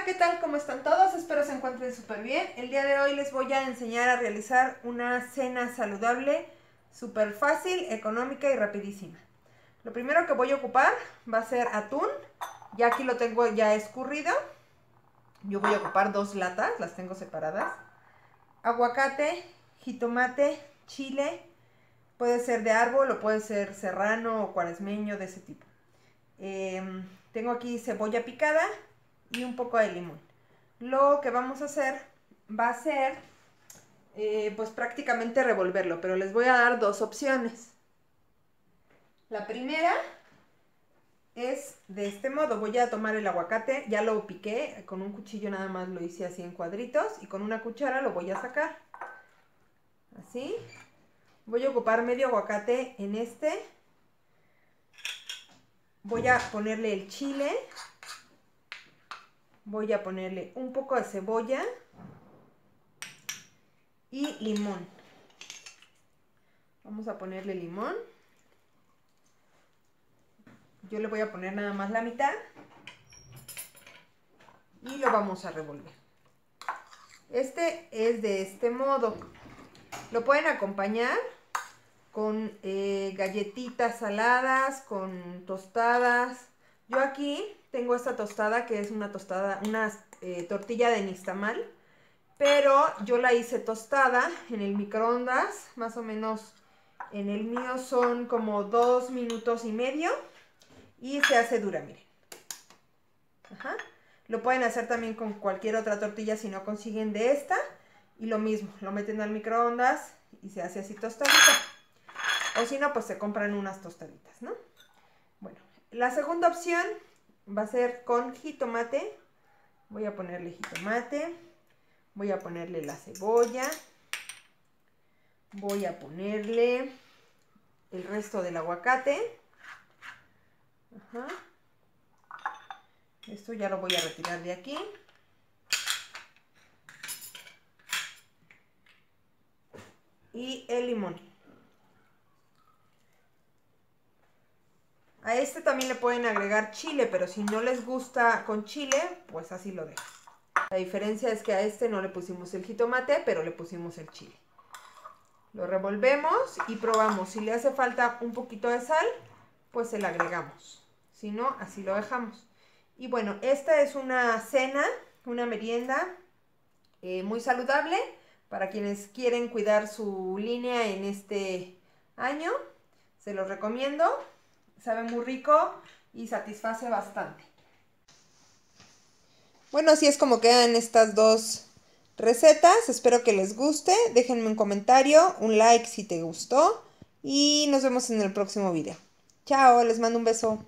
¿qué tal? ¿Cómo están todos? Espero se encuentren súper bien. El día de hoy les voy a enseñar a realizar una cena saludable, súper fácil, económica y rapidísima. Lo primero que voy a ocupar va a ser atún. Ya aquí lo tengo ya escurrido. Yo voy a ocupar dos latas, las tengo separadas. Aguacate, jitomate, chile. Puede ser de árbol o puede ser serrano o cuaresmeño, de ese tipo. Em, tengo aquí cebolla picada, y un poco de limón. Lo que vamos a hacer va a ser eh, pues prácticamente revolverlo, pero les voy a dar dos opciones. La primera es de este modo, voy a tomar el aguacate, ya lo piqué, con un cuchillo nada más lo hice así en cuadritos y con una cuchara lo voy a sacar. Así. Voy a ocupar medio aguacate en este. Voy a ponerle el chile voy a ponerle un poco de cebolla y limón. Vamos a ponerle limón. Yo le voy a poner nada más la mitad. Y lo vamos a revolver. Este es de este modo. Lo pueden acompañar con eh, galletitas saladas, con tostadas. Yo aquí tengo esta tostada que es una tostada, una eh, tortilla de nistamal, pero yo la hice tostada en el microondas, más o menos en el mío son como dos minutos y medio y se hace dura, miren. Ajá. Lo pueden hacer también con cualquier otra tortilla si no consiguen de esta. Y lo mismo, lo meten al microondas y se hace así tostadita. O si no, pues se compran unas tostaditas, ¿no? Bueno, la segunda opción va a ser con jitomate. Voy a ponerle jitomate. Voy a ponerle la cebolla. Voy a ponerle el resto del aguacate. Esto ya lo voy a retirar de aquí. Y el limón. A este también le pueden agregar chile, pero si no les gusta con chile, pues así lo dejan. La diferencia es que a este no le pusimos el jitomate, pero le pusimos el chile. Lo revolvemos y probamos. Si le hace falta un poquito de sal, pues se le agregamos. Si no, así lo dejamos. Y bueno, esta es una cena, una merienda eh, muy saludable para quienes quieren cuidar su línea en este año. Se los recomiendo. Sabe muy rico y satisface bastante. Bueno, así es como quedan estas dos recetas. Espero que les guste. Déjenme un comentario, un like si te gustó. Y nos vemos en el próximo video. Chao, les mando un beso.